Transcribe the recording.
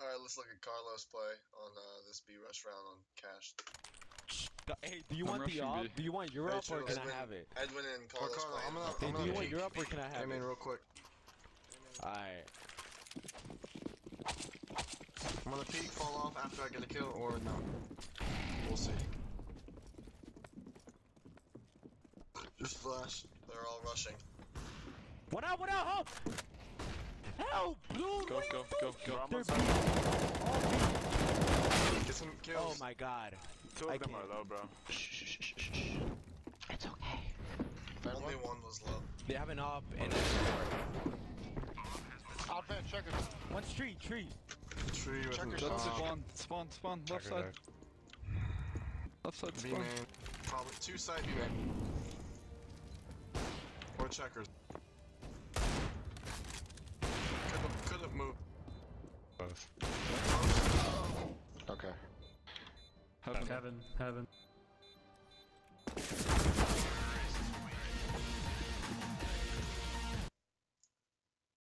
Alright, let's look at Carlos play on uh, this B rush round on Cache. Hey, do you I'm want the rushing op? B. Do you want Europe Hey, or can I have it? Edwin and Or Carlos Carlo. I'm gonna, Hey, I'm do gonna you want peek. Europe or can I Hey have man, it? real quick. Alright. I'm gonna peek, fall off after I get a kill, or no. We'll see. Just flash. They're all rushing. What out? What out? Help! Help! Dude, Go, what are go, go, go. They're beat. Get some Oh my god. Two I of them can't. are low, bro. It's okay. Only one was low. They have an op and Out there, checkers. one street, tree. Tree with an Checkers. That's uh, spawn, spawn, spawn, left side. Left side, B spawn. Probably two side B main. Or checkers. Heaven. Heaven, heaven.